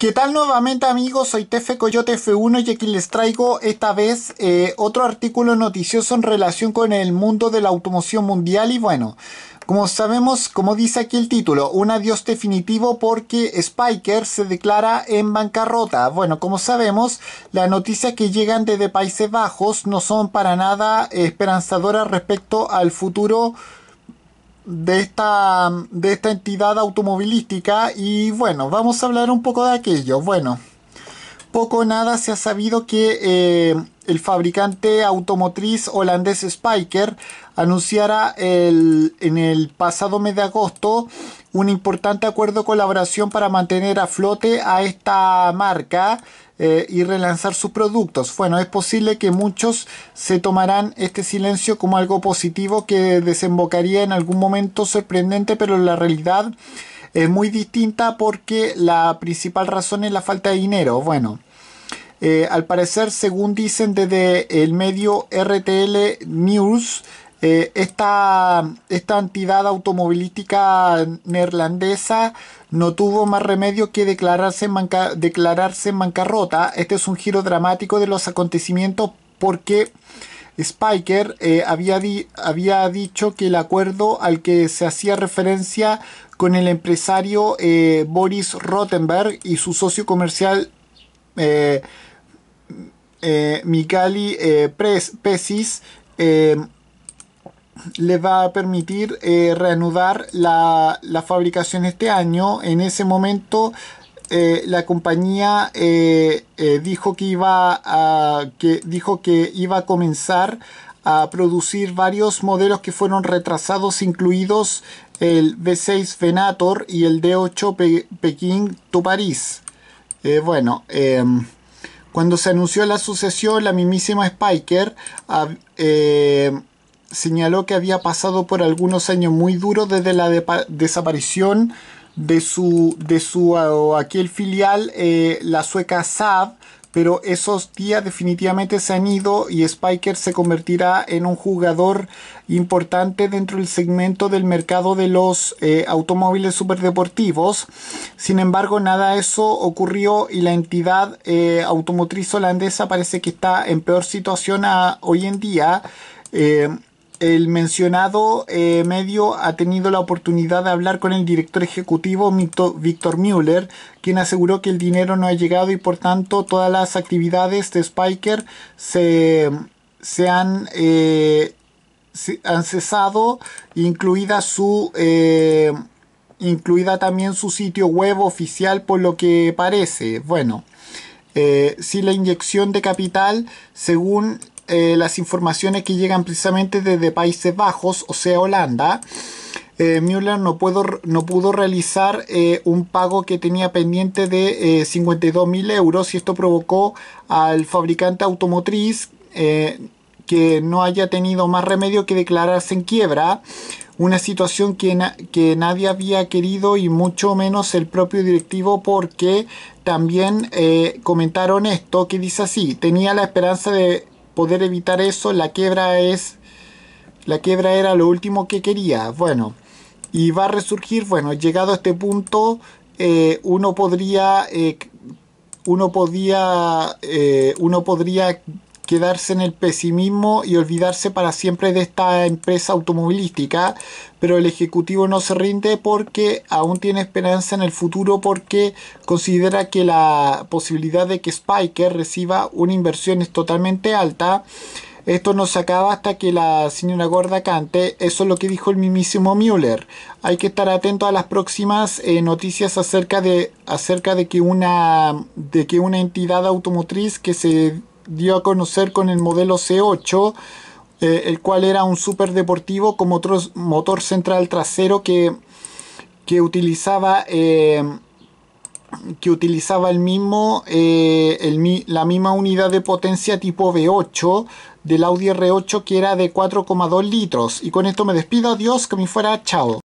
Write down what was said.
¿Qué tal nuevamente amigos? Soy Tefe Coyote F1 y aquí les traigo esta vez eh, otro artículo noticioso en relación con el mundo de la automoción mundial y bueno, como sabemos, como dice aquí el título, un adiós definitivo porque Spiker se declara en bancarrota. Bueno, como sabemos, las noticias que llegan desde Países Bajos no son para nada esperanzadoras respecto al futuro de esta, de esta entidad automovilística y bueno, vamos a hablar un poco de aquello. Bueno, poco o nada se ha sabido que eh, el fabricante automotriz holandés Spiker anunciara el, en el pasado mes de agosto un importante acuerdo de colaboración para mantener a flote a esta marca eh, y relanzar sus productos. Bueno, es posible que muchos se tomarán este silencio como algo positivo que desembocaría en algún momento sorprendente, pero la realidad es muy distinta porque la principal razón es la falta de dinero. Bueno, eh, al parecer, según dicen desde el medio RTL News, eh, esta, esta entidad automovilística neerlandesa no tuvo más remedio que declararse en, declararse bancarrota. Este es un giro dramático de los acontecimientos porque Spiker eh, había, había dicho que el acuerdo al que se hacía referencia con el empresario eh, Boris Rottenberg y su socio comercial eh, Mikali Pesis le va a permitir eh, reanudar la, la, fabricación este año. En ese momento eh, la compañía eh, dijo que iba a que dijo que iba a comenzar a producir varios modelos que fueron retrasados, incluidos el V6 Venator y el D8 Pekín to París. bueno, em, cuando se anunció la sucesión, la mismísima Spiker señaló que había pasado por algunos años muy duros desde la desaparición de su, de su aquel filial, eh, la sueca Saab, pero esos días definitivamente se han ido y Spiker se convertirá en un jugador importante dentro del segmento del mercado de los eh, automóviles superdeportivos. Sin embargo, nada de eso ocurrió y la entidad eh, automotriz holandesa parece que está en peor situación hoy en día el mencionado eh, medio ha tenido la oportunidad de hablar con el director ejecutivo Víctor Müller, quien aseguró que el dinero no ha llegado y por tanto todas las actividades de Spiker se, han, eh, han cesado, incluida su... Eh, incluida también su sitio web oficial por lo que parece. Bueno, si la inyección de capital, según eh, las informaciones que llegan precisamente desde Países Bajos, o sea, Holanda. Eh, Müller no, no pudo realizar eh, un pago que tenía pendiente de 52 mil euros y esto provocó al fabricante automotriz que no haya tenido más remedio que declararse en quiebra, una situación que, que nadie había querido y mucho menos el propio directivo porque también comentaron esto que dice así, tenía la esperanza de poder evitar eso, la quiebra es. La quiebra era lo último que quería. Bueno, y va a resurgir. Bueno, llegado a este punto, eh, uno podría. Eh, uno podía. Eh, uno podría quedarse en el pesimismo y olvidarse para siempre de esta empresa automovilística, pero el ejecutivo no se rinde porque aún tiene esperanza en el futuro porque considera que la posibilidad de que Spiker reciba una inversión es totalmente alta. Esto no se acaba hasta que la señora Gorda cante. Eso es lo que dijo el mismísimo Müller. Hay que estar atento a las próximas eh, noticias acerca de, acerca de que una de que una entidad automotriz que se dio a conocer con el modelo C8, eh, el cual era un super deportivo con otro motor central trasero que, que utilizaba eh, que utilizaba el mismo eh, la misma unidad de potencia tipo V8 del Audi R8 que era de 4,2 litros. Y con esto me despido. Adiós que me fuera chao